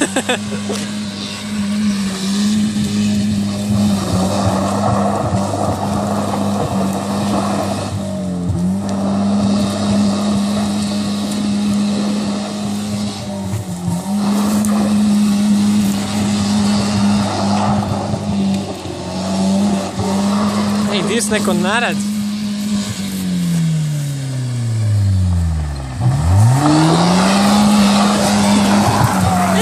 Hey, this is narad.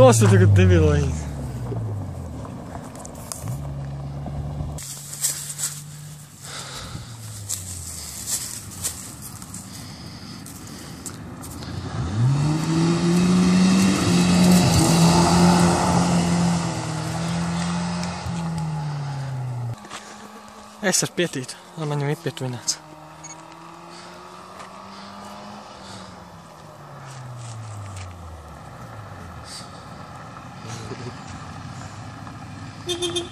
Edisonā. Nostu tagad debiloji. Es ar pietītu, lai man jau ir pietuvināts. Hehehehe